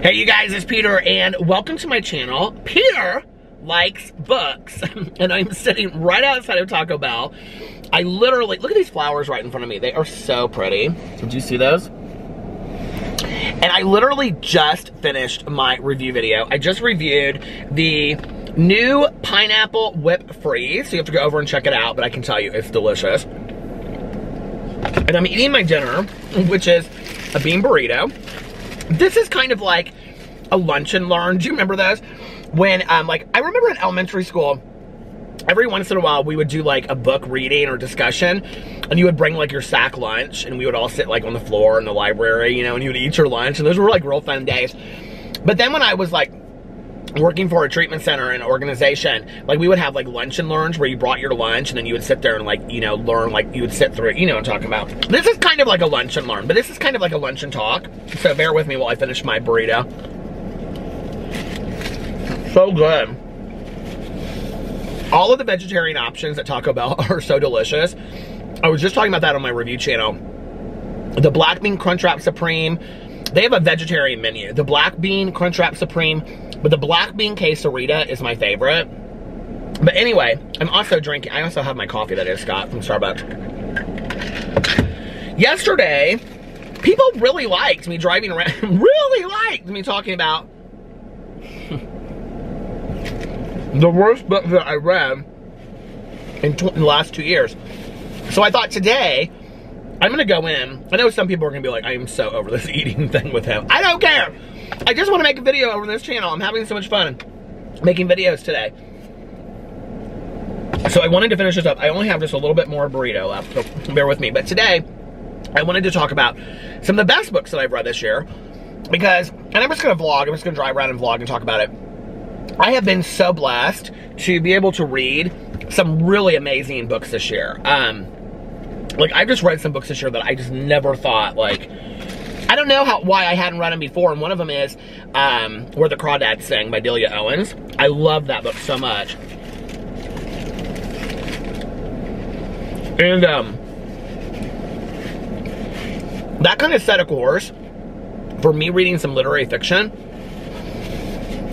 Hey you guys, it's Peter and welcome to my channel. Peter likes books and I'm sitting right outside of Taco Bell. I literally, look at these flowers right in front of me. They are so pretty. Did you see those? And I literally just finished my review video. I just reviewed the new pineapple whip freeze. So you have to go over and check it out, but I can tell you it's delicious. And I'm eating my dinner, which is a bean burrito. This is kind of like a lunch and learn. Do you remember those? When, um, like, I remember in elementary school, every once in a while we would do like a book reading or discussion and you would bring like your sack lunch and we would all sit like on the floor in the library, you know, and you would eat your lunch and those were like real fun days. But then when I was like working for a treatment center and organization, like we would have like lunch and learns where you brought your lunch and then you would sit there and like, you know, learn, like you would sit through it, you know what I'm talking about. This is kind of like a lunch and learn, but this is kind of like a lunch and talk. So bear with me while I finish my burrito. So good. All of the vegetarian options at Taco Bell are so delicious. I was just talking about that on my review channel. The Black Bean Crunchwrap Supreme, they have a vegetarian menu. The Black Bean Crunchwrap Supreme but the black bean quesarita is my favorite. But anyway, I'm also drinking, I also have my coffee that I just got from Starbucks. Yesterday, people really liked me driving around, really liked me talking about the worst book that I read in, in the last two years. So I thought today, I'm gonna go in. I know some people are gonna be like, I am so over this eating thing with him. I don't care. I just want to make a video over this channel. I'm having so much fun making videos today. So I wanted to finish this up. I only have just a little bit more burrito left, so bear with me. But today, I wanted to talk about some of the best books that I've read this year. Because, and I'm just going to vlog, I'm just going to drive around and vlog and talk about it. I have been so blessed to be able to read some really amazing books this year. Um, like, I've just read some books this year that I just never thought, like, I don't know how why I hadn't read them before, and one of them is um, Where the Crawdads Sing by Delia Owens. I love that book so much. And um, that kind of set a course for me reading some literary fiction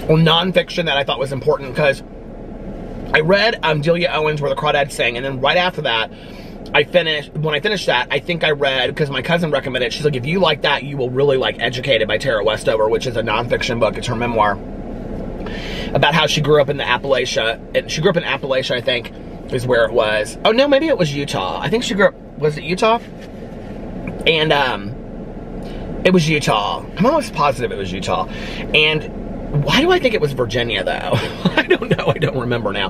or nonfiction that I thought was important because I read um, Delia Owens Where the Crawdads Sing, and then right after that, I finished, when I finished that, I think I read, because my cousin recommended it, she's like, if you like that, you will really like Educated by Tara Westover, which is a nonfiction book. It's her memoir about how she grew up in the Appalachia. And she grew up in Appalachia, I think, is where it was. Oh, no, maybe it was Utah. I think she grew up, was it Utah? And, um, it was Utah. I'm almost positive it was Utah. And why do I think it was Virginia though? I don't know, I don't remember now.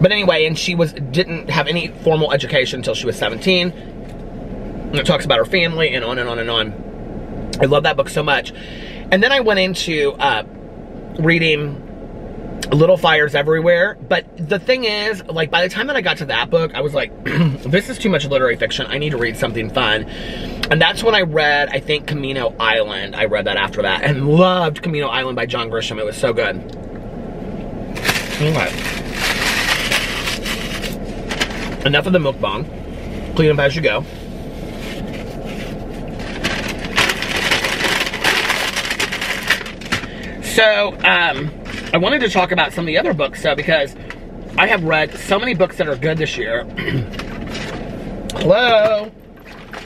But anyway, and she was didn't have any formal education until she was 17. And it talks about her family and on and on and on. I love that book so much. And then I went into uh, reading Little Fires Everywhere. But the thing is, like, by the time that I got to that book, I was like, this is too much literary fiction. I need to read something fun. And that's when I read, I think, Camino Island. I read that after that and loved Camino Island by John Grisham. It was so good. Okay. Enough of the milk mukbang. Clean up as you go. So, um, I wanted to talk about some of the other books though because I have read so many books that are good this year. Hello?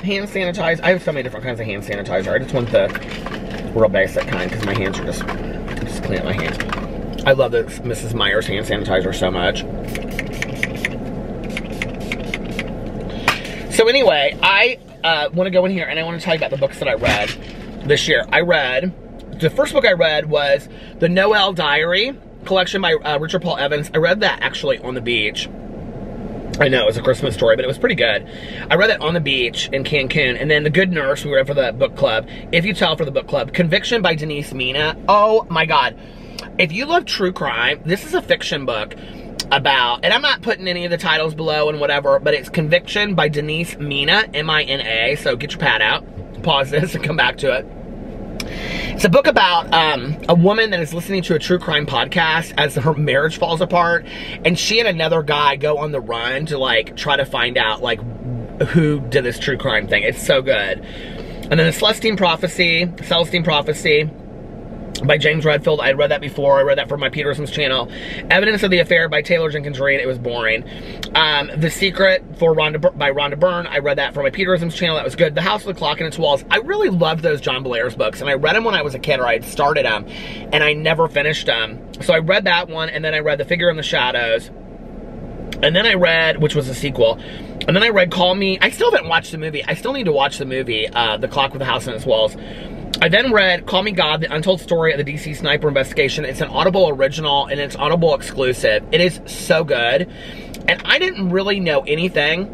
Hand sanitizer. I have so many different kinds of hand sanitizer. I just want the real basic kind because my hands are just, just clean up my hands. I love this Mrs. Meyer's hand sanitizer so much. So anyway, I uh, want to go in here and I want to tell you about the books that I read this year. I read the first book I read was the Noel Diary collection by uh, Richard Paul Evans. I read that actually on the beach. I know, it was a Christmas story, but it was pretty good. I read that on the beach in Cancun, and then The Good Nurse, we read for the book club. If You Tell for the book club. Conviction by Denise Mina. Oh my God. If you love true crime, this is a fiction book about, and I'm not putting any of the titles below and whatever, but it's Conviction by Denise Mina, M-I-N-A, so get your pad out, pause this, and come back to it. It's a book about um, a woman that is listening to a true crime podcast as her marriage falls apart, and she and another guy go on the run to like try to find out like who did this true crime thing. It's so good. And then the Celestine Prophecy, Celestine Prophecy, by James Redfield. I read that before. I read that from my Peterisms channel. Evidence of the Affair by Taylor Jenkins Reid. It was boring. Um, the Secret for Rhonda by Rhonda Byrne. I read that from my Peterisms channel. That was good. The House of the Clock and Its Walls. I really loved those John Bellairs books, and I read them when I was a kid, or I had started them, and I never finished them. So I read that one, and then I read The Figure in the Shadows. And then I read, which was a sequel, and then I read Call Me. I still haven't watched the movie. I still need to watch the movie, uh, The Clock with the House and Its Walls. I then read Call Me God, The Untold Story of the DC Sniper Investigation. It's an Audible original and it's Audible exclusive. It is so good. And I didn't really know anything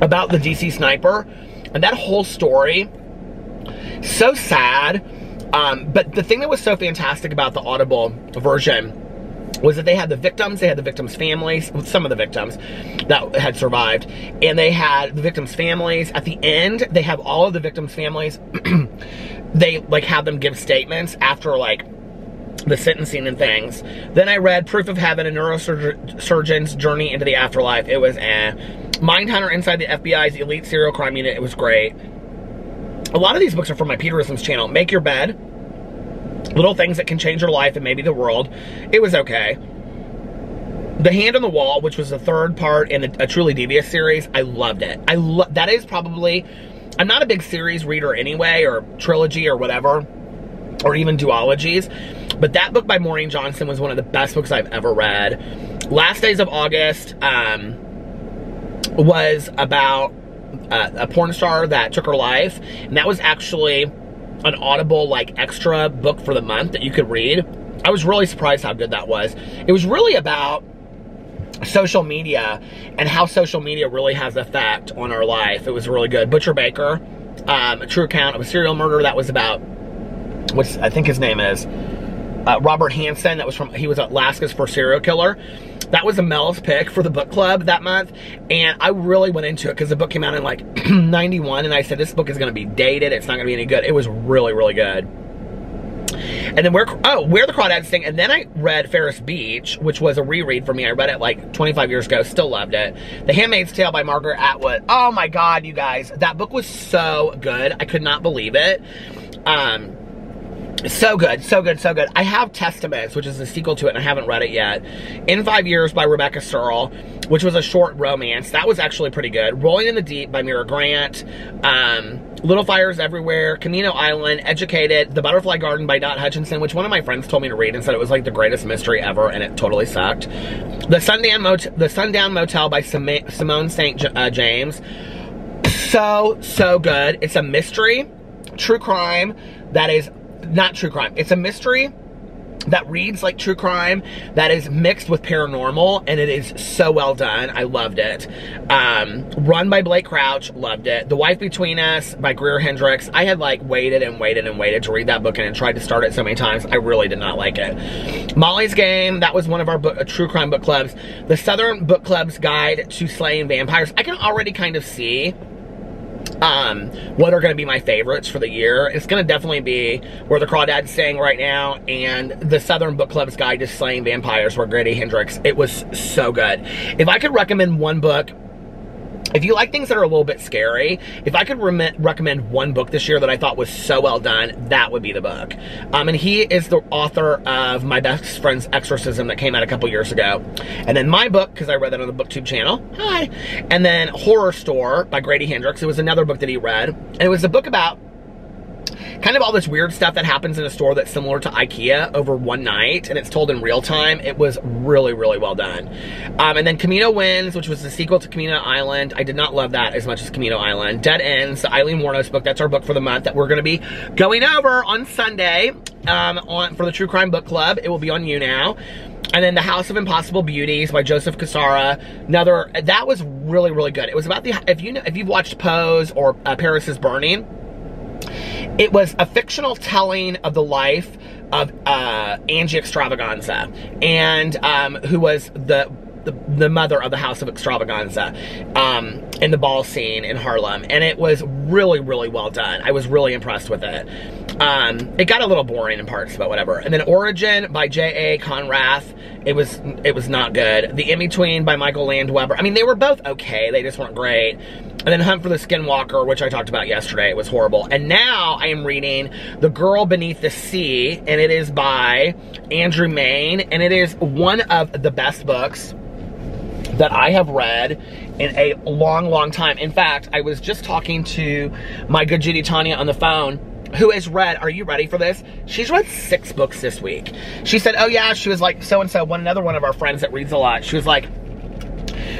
about the DC Sniper. And that whole story, so sad. Um, but the thing that was so fantastic about the Audible version was that they had the victims, they had the victims' families, some of the victims that had survived, and they had the victims' families. At the end, they have all of the victims' families. they like have them give statements after like the sentencing and things. Then I read Proof of Heaven, a neurosurgeon's journey into the afterlife. It was eh. Mindhunter inside the FBI's elite serial crime unit. It was great. A lot of these books are from my Peterisms channel. Make Your Bed little things that can change your life and maybe the world. It was okay. The Hand on the Wall, which was the third part in a, a Truly Devious series, I loved it. I lo that is probably, I'm not a big series reader anyway, or trilogy or whatever, or even duologies, but that book by Maureen Johnson was one of the best books I've ever read. Last Days of August um, was about a porn star that took her life, and that was actually an Audible like extra book for the month that you could read. I was really surprised how good that was. It was really about social media and how social media really has effect on our life. It was really good. Butcher Baker, um, a true account of a serial murder that was about, what I think his name is, uh, Robert Hansen. That was from, he was Alaska's first serial killer. That was a Mel's pick for the book club that month. And I really went into it because the book came out in like 91. And I said, this book is going to be dated. It's not going to be any good. It was really, really good. And then where oh where the crawdads sing, and then I read Ferris Beach, which was a reread for me. I read it like 25 years ago, still loved it. The Handmaid's Tale by Margaret Atwood. Oh my God, you guys, that book was so good. I could not believe it. Um, so good, so good, so good. I have Testaments, which is a sequel to it, and I haven't read it yet. In Five Years by Rebecca Serle, which was a short romance. That was actually pretty good. Rolling in the Deep by Mira Grant. Um, Little Fires Everywhere, Camino Island, Educated, The Butterfly Garden by Dot Hutchinson, which one of my friends told me to read and said it was like the greatest mystery ever, and it totally sucked. The Sundown, Mot the Sundown Motel by Simone St. Uh, James. So, so good. It's a mystery, true crime that is not true crime. It's a mystery that reads like true crime that is mixed with paranormal and it is so well done. I loved it. Um, run by blake crouch loved it. The wife between us by greer hendricks. I had like waited and waited and waited to read that book and tried to start it so many times. I really did not like it. Molly's game that was one of our book, uh, true crime book clubs. The southern book club's guide to slaying vampires. I can already kind of see um, what are going to be my favorites for the year. It's going to definitely be Where the Crawdads Sing right now and the Southern Book Club's Guide to Slaying Vampires where Grady Hendrix. It was so good. If I could recommend one book if you like things that are a little bit scary, if I could recommend one book this year that I thought was so well done, that would be the book. Um, and he is the author of My Best Friend's Exorcism that came out a couple years ago. And then my book, because I read that on the BookTube channel. Hi. And then Horrorstör by Grady Hendrix. It was another book that he read. And it was a book about kind of all this weird stuff that happens in a store that's similar to Ikea over one night, and it's told in real time. It was really, really well done. Um, and then Camino Winds, which was the sequel to Camino Island. I did not love that as much as Camino Island. Dear Dawn, the Aileen Wuornos book. That's our book for the month that we're going to be going over on Sunday um, on for the True Crime Book Club. It will be on YouNow. And then The House of Impossible Beauties by Joseph Cassara. Another, that was really, really good. It was about the, if you know, if you've watched Pose or uh, Paris is Burning, it was a fictional telling of the life of uh, Angie Extravaganza, and um, who was the, the, the mother of the House of Extravaganza um, in the ball scene in Harlem, and it was really really well done. I was really impressed with it. Um, it got a little boring in parts, but whatever. And then Origin by J.A. Konrath. It was it was not good. The In Between by Michael Landweber. I mean, they were both okay. They just weren't great. And then Hunt for the Skinwalker, which I talked about yesterday. It was horrible. And now I am reading The Girl Beneath the Sea, and it is by Andrew Mayne, and it is one of the best books that I have read in a long, long time. In fact, I was just talking to my good Judy Tanya on the phone who has read, are you ready for this? She's read six books this week. She said, oh yeah, she was like, so-and-so, one another one of our friends that reads a lot. She was like,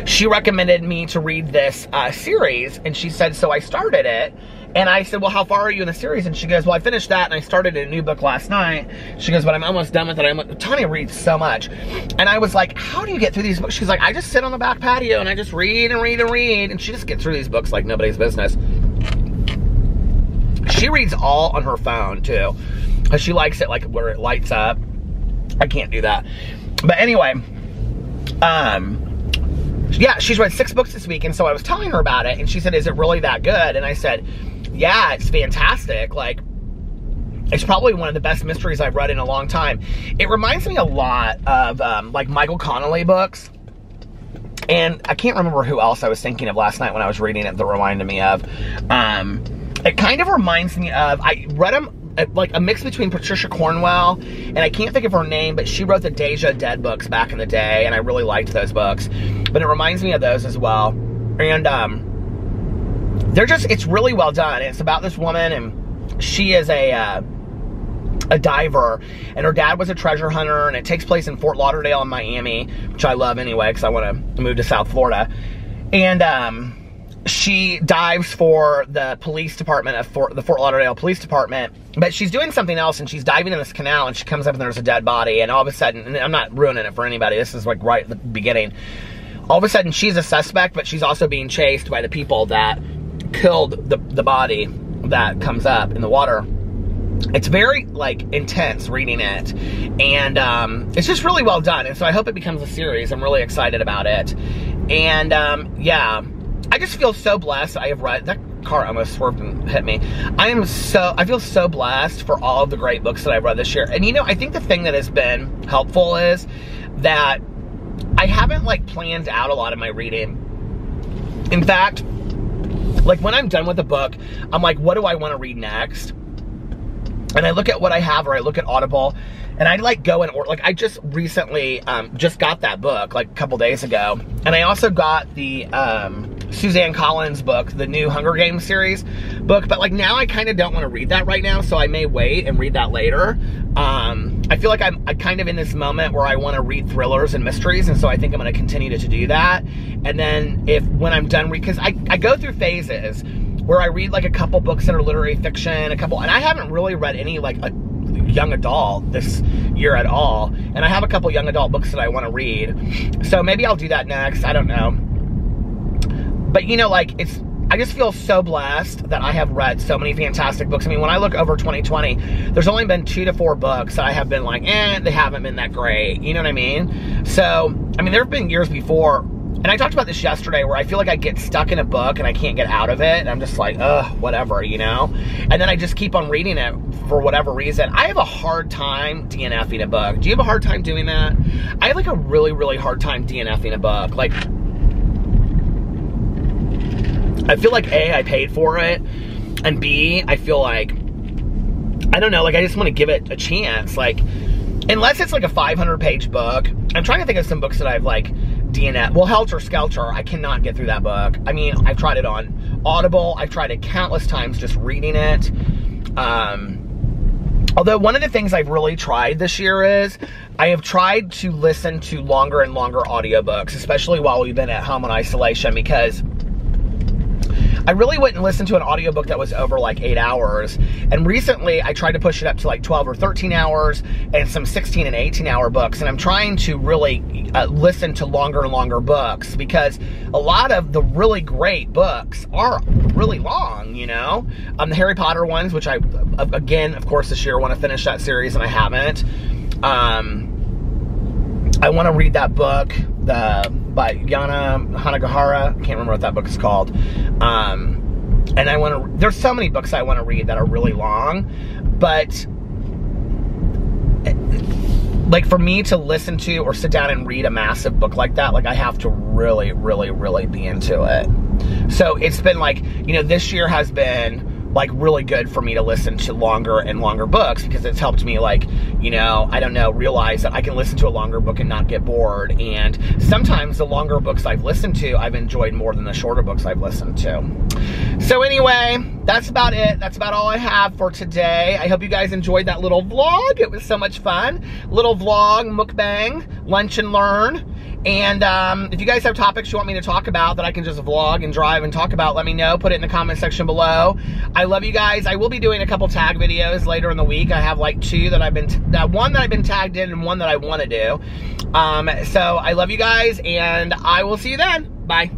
she recommended me to read this uh, series, and she said, so I started it. And I said, well, how far are you in the series? And she goes, well, I finished that and I started a new book last night. She goes, but I'm almost done with it. I'm like, Tanya reads so much. And I was like, how do you get through these books? She's like, I just sit on the back patio and I just read and read and read. And she just gets through these books like nobody's business. She reads all on her phone too. Because she likes it like where it lights up. I can't do that. But anyway, um, yeah, she's read six books this week, and so I was telling her about it, and she said, "Is it really that good?" And I said, "Yeah, it's fantastic. Like, it's probably one of the best mysteries I've read in a long time. It reminds me a lot of um, like Michael Connelly books." And I can't remember who else I was thinking of last night when I was reading it that reminded me of. Um, it kind of reminds me of, I read them like a mix between Patricia Cornwell and I can't think of her name, but she wrote the Deja Dead books back in the day, and I really liked those books. But it reminds me of those as well. And um, they're just, it's really well done. It's about this woman, and she is a, uh, a diver, and her dad was a treasure hunter, and it takes place in Fort Lauderdale in Miami, which I love anyway, because I want to move to South Florida. And, um, she dives for the police department of Fort, the Fort Lauderdale Police Department, but she's doing something else and she's diving in this canal and she comes up and there's a dead body and all of a sudden, and I'm not ruining it for anybody, this is like right at the beginning, all of a sudden she's a suspect, but she's also being chased by the people that killed the, the body that comes up in the water. It's very like intense reading it, and um, it's just really well done. And so I hope it becomes a series. I'm really excited about it. And um, yeah, I just feel so blessed. I have read that car almost swerved and hit me. I am so I feel so blessed for all of the great books that I've read this year. And you know, I think the thing that has been helpful is that I haven't like planned out a lot of my reading. In fact, like when I'm done with a book, I'm like, what do I want to read next? And I look at what I have or I look at Audible and I like go and order, like I just recently um, just got that book like a couple days ago. And I also got the um, Suzanne Collins book, the new Hunger Games series book, but like now I kind of don't want to read that right now, so I may wait and read that later. Um, I feel like I'm, I'm kind of in this moment where I want to read thrillers and mysteries, and so I think I'm going to continue to, to do that. And then if when I'm done, because I, I go through phases where I read like a couple books that are literary fiction, a couple, and I haven't really read any like a young adult this year at all. And I have a couple young adult books that I want to read. So maybe I'll do that next. I don't know. But you know, like it's I just feel so blessed that I have read so many fantastic books. I mean, when I look over 2020, there's only been two to four books that I have been like, eh, they haven't been that great. You know what I mean? So, I mean, there have been years before, and I talked about this yesterday, where I feel like I get stuck in a book and I can't get out of it, and I'm just like, ugh, whatever, you know? And then I just keep on reading it for whatever reason. I have a hard time DNFing a book. Do you have a hard time doing that? I have like a really, really hard time DNFing a book. Like, I feel like A, I paid for it, and B, I feel like, I don't know, like I just want to give it a chance. Like, unless it's like a 500 page book, I'm trying to think of some books that I've like DNF. Well, Helter Skelter, I cannot get through that book. I mean, I've tried it on Audible, I've tried it countless times just reading it. Um, Although one of the things I've really tried this year is I have tried to listen to longer and longer audiobooks, especially while we've been at home in isolation because I really wouldn't listen to an audiobook that was over like eight hours. And recently I tried to push it up to like 12 or 13 hours and some 16 and 18 hour books. And I'm trying to really uh, listen to longer and longer books because a lot of the really great books are really long, you know? Um, the Harry Potter ones, which I, again, of course, this year want to finish that series and I haven't. Um, I want to read that book, the by Yana Hanagahara. I can't remember what that book is called. Um, and I want to. There's so many books I want to read that are really long, but like for me to listen to or sit down and read a massive book like that, like I have to really, really, really be into it. So it's been like, you know, this year has been like really good for me to listen to longer and longer books because it's helped me like you know i don't know realize that i can listen to a longer book and not get bored. And sometimes the longer books i've listened to i've enjoyed more than the shorter books i've listened to so anyway that's about it that's about all i have for today i hope you guys enjoyed that little vlog it was so much fun little vlog mukbang lunch and learn and um, if you guys have topics you want me to talk about that I can just vlog and drive and talk about, let me know. Put it in the comment section below. I love you guys. I will be doing a couple tag videos later in the week. I have like two that I've been, that one that I've been tagged in and one that I want to do. Um, so I love you guys and I will see you then. Bye.